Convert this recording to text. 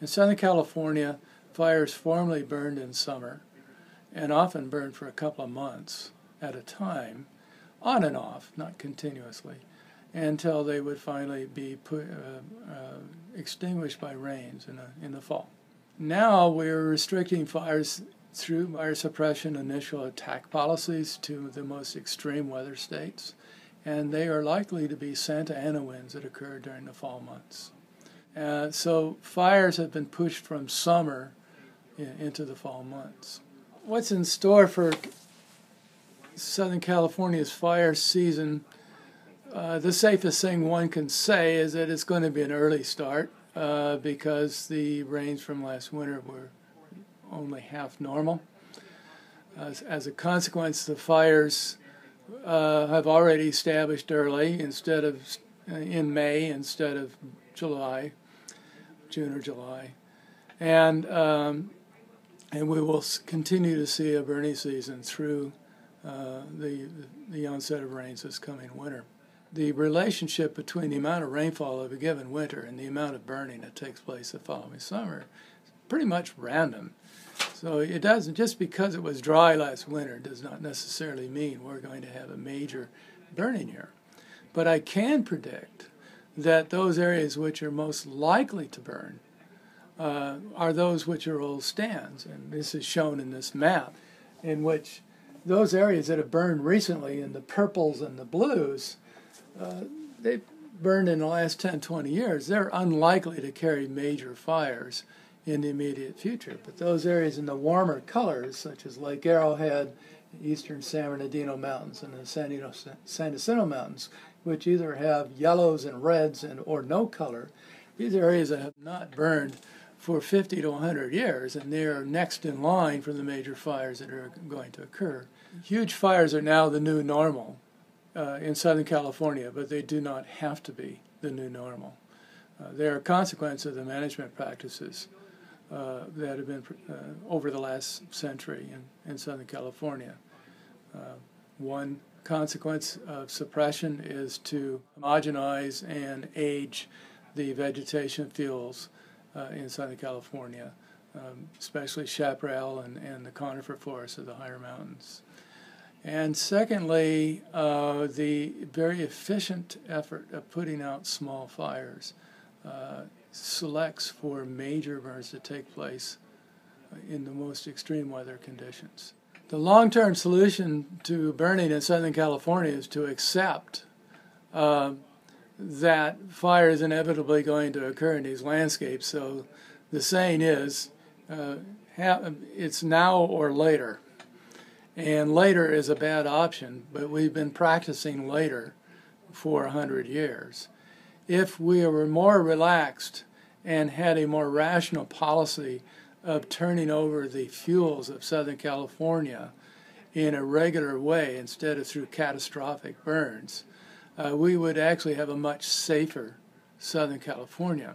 In Southern California, fires formerly burned in summer and often burned for a couple of months at a time, on and off, not continuously, until they would finally be put, uh, uh, extinguished by rains in, a, in the fall. Now we're restricting fires through fire suppression initial attack policies to the most extreme weather states, and they are likely to be Santa Ana winds that occur during the fall months. Uh, so fires have been pushed from summer in, into the fall months. What's in store for Southern California's fire season? Uh, the safest thing one can say is that it's going to be an early start uh, because the rains from last winter were only half normal. As, as a consequence, the fires uh, have already established early instead of uh, in May instead of July. June or July, and um, and we will continue to see a burning season through uh, the the onset of rains this coming winter. The relationship between the amount of rainfall of a given winter and the amount of burning that takes place the following summer is pretty much random. So it doesn't just because it was dry last winter does not necessarily mean we're going to have a major burning year. But I can predict that those areas which are most likely to burn uh, are those which are old stands. And this is shown in this map, in which those areas that have burned recently in the purples and the blues, uh, they burned in the last 10, 20 years. They're unlikely to carry major fires in the immediate future. But those areas in the warmer colors, such as Lake Arrowhead, eastern San Bernardino Mountains, and the San Jacinto Mountains, which either have yellows and reds and or no color. These are areas have not burned for 50 to 100 years, and they are next in line for the major fires that are going to occur. Huge fires are now the new normal uh, in Southern California, but they do not have to be the new normal. Uh, they are a consequence of the management practices uh, that have been uh, over the last century in, in Southern California. Uh, one consequence of suppression is to homogenize and age the vegetation fuels uh, in Southern California, um, especially chaparral and, and the conifer forests of the higher mountains. And secondly, uh, the very efficient effort of putting out small fires uh, selects for major burns to take place in the most extreme weather conditions. The long term solution to burning in Southern California is to accept uh, that fire is inevitably going to occur in these landscapes. So the saying is uh, it's now or later. And later is a bad option, but we've been practicing later for 100 years. If we were more relaxed and had a more rational policy of turning over the fuels of Southern California in a regular way instead of through catastrophic burns, uh, we would actually have a much safer Southern California.